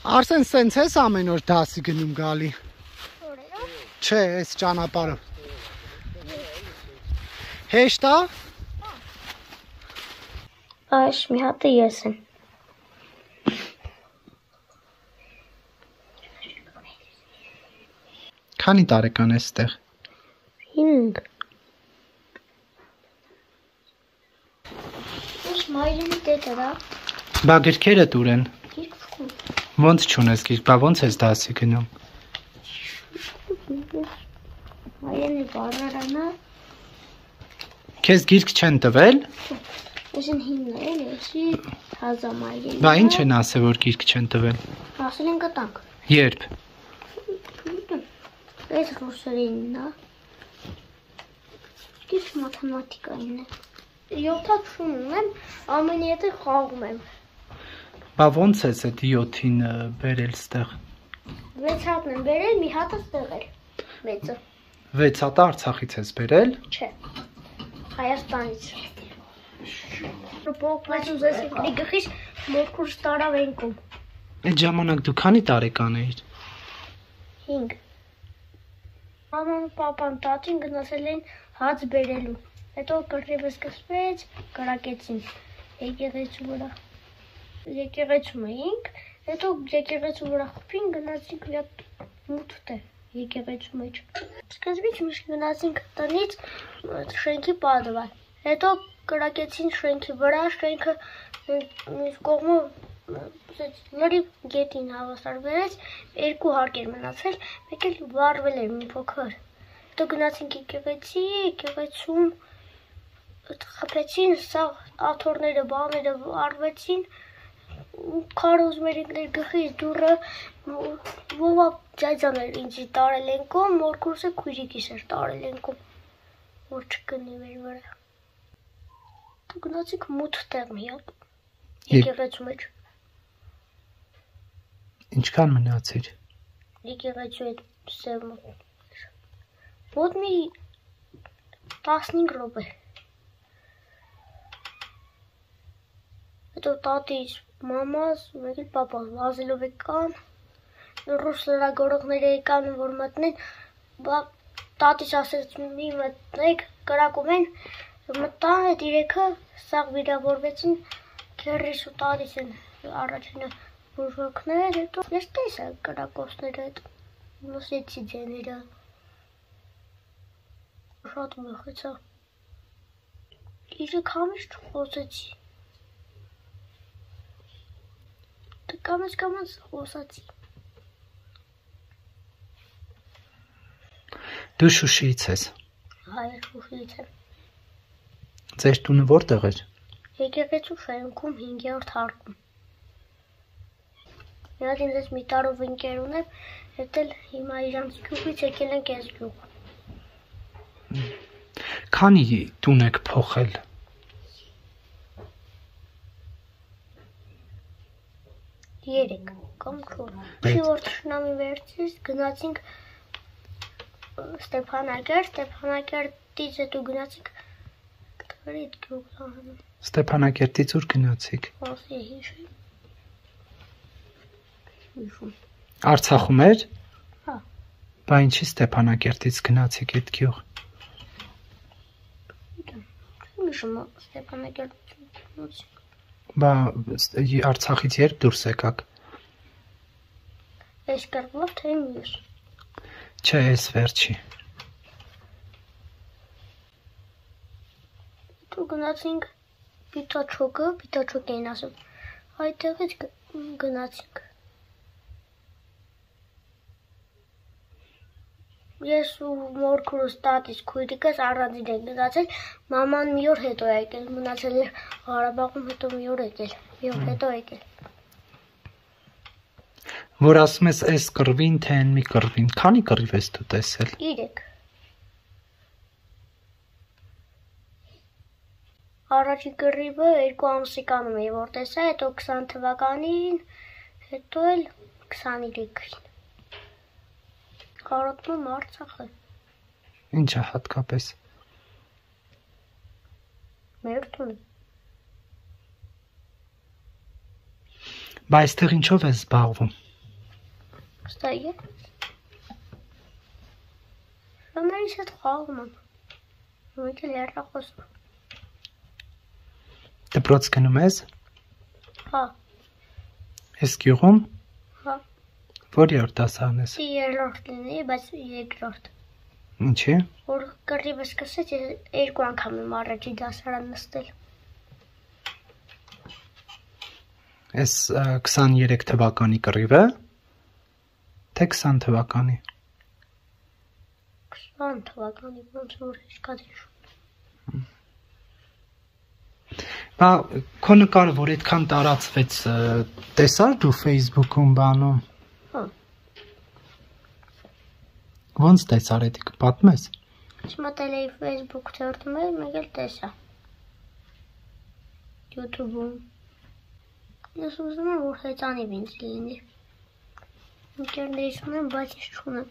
Արսեն սենց ես ամեն օր դասի գնում գալի։ Օրերով Չէ, այս ճանապարհը։ Հեշտ է։ Այս մի հատը ես եմ։ Քանի տարեկան ես այդտեղ։ 5 Ինչ մայրենի տետը դա Բա գրքերը դուր են։ գիրք ֆու Ոնց չունես գիրք, բա ոնց ես դասի գնում։ մայրենի բառարանա Քեզ գիրք չեն տվել։ Այսին հիմն է էսի հազա մայրենի Բա ինչ են ասել, որ գիրք չեն տվել։ ասել են կտանք Երբ։ Այս ռուսերենն է Գիրք մաթեմատիկային է 7-ում ունեմ, ամեն եթե խաղում եմ։ Բա ոնց ես այդ 7-ին բերել ստեղ։ 6 հատն եմ բերել, մի հատը ստեղ էր։ Մեծը, 6 հատը Արցախից ես բերել։ չէ։ Հայաստանից։ ուզես էլի գխիս մորքուր ստարավ ենքում։ Այդ ժամանակ դու քանի տարեկան էիր։ 5։ Մաման ու papan տատին գնացել էին հաց բերելու։ Հետո կռիվը սկսվեց, կրակեցին եկեղեցու վրա։ Եկեղեցում էինք, հետո եկեղեցու վրա խփին գնացինք մի հատ մութ տեղ եկեղեցու մեջ։ Սկզբից միշտ գնացինք տնից շենքի պատվալ։ Հետո կրակեցին շենքի վրա, շենքը մյուս կողմը ասեց լրի գետին հավասար վերեց, երկու հարկ էր մնացել, մեկ էլ վառվել էր մի փոքր։ Հետո գնացինք եկեղեցի, եկեղեցում խփեցին, սա աթորները, բաները արվեցին, քարոզմերին գխից դուրը ովա ջաջաներ ինձի տարել են կոմ, մորքուրսը քույրիկիս էր տարել են կոմ, որ չկնի մեր վրա։ Դու գնացիք մութ տեղ մի հատ։ Եկ- Եկեղեցու մեջ, Ինչքան մնացիր։ եկեղեցու այդ սև մոտ։ Ոտ մի 15 րոպե։ Հետո տատիս, մամաս, մեկ էլ պապաս վազելով եկան։ Ռուս լրագորողները եկան, որ մտնեն, բա տատիս ասեց մի մտնեք, կրակում են, մտան այդ իրեքը սաղ վիրավորվեցին, քերրիս ու տատիս են առաջինը բուժոքներ, հետո ես տեսա կրակոցները, այդ լուսեցի ձեները։ Շատ մխեցա։ Իրը կամից չխոսեցի։ Կամից խոսացի։ Դու Շուշիից ես։ Հայր շուշից եմ։ Ձեր տունը որտեղ էր։ Եկեղեցու շենքում 5-րդ հարկում։ Իրանց ինձ մի տարով ընկեր ունեմ, հետ էլ հիմա իրանց գյուղից եկել են կես գյուղ։ Քանի տուն եք փոխել։ Երեք կամ 4։ Բայց- Չի որ ճշնամի վերցից գնացինք Ստեփանակերտ, Ստեփանակերտից հետո գնացինք Քրիտ գյուղը, Ստեփանակերտից ուր գնացիք։ ասի Հիշում։ Արցախում էր։ Հա։ Բա ինչի Ստեփանակերտից գնացիք այդ գյուղ։ Հիշում Ստեփանակերտ գնացինք։ Բա Արցախից երբ դուրս եկաք։ Այս կրվով թե մյուս։ Չէ, այս վերջի։ Դու գնացինք Պիտաչոկը, Պիտաչոկ էին ասում։ Այդտեղից գնացինք։ Ես ու մորքուրս տատիս քույրիկս առանձին ենք գնացել, մաման մի օր հետո եկել, մնացել էր Ղարաբաղում, հետո մի օր եկել, մի օր հետո եկել։ Որ ասում ես այս կռվին, թե այն մի կռվին։ Քանի կռիվ ես դու տեսել։ 3 Առաջին կռիվը երկու ամսիկանում էի որ տեսա, հետո 20 թվականին, հետո էլ 23-ին։ Կարոտում Արցախը, Ինչա հատկապես։ մեր տուն։ Բա այստեղ ինչով ես զբաղվում։ Ստայ է։ Շոներիս հետ խաղում եմ։ Մենք էլ երախոսն։ Դպրոց գնում ես։ Հա, Ես գյուղում։ Որի՞որ դասարան ես։ Չի երրորդ լինի, բայց երկրորդ։ Ինչի։ Որ կռիվը սկսեց, երկու անգամ եմ առաջի դասարան նստել։ ա, 23 թվականի կռիվը։ Թե 20 թվականի։ 20 թվականի ոնց որ իսկադիր։ Բա քո նկարը որ այդքան տարածվեց, ա, տեսար դու Facebook-ում բանում։ Հա։ Ոնց տեսար էդի կպատմես։ Չմտել էի Facebook թերթում մեկ էլ տեսա։ YouTube-ում։ Ես ուզում եմ որ հեծանիվ ինձ լինի։ Ընկերներիս ունեմ, բայց ես չունեմ։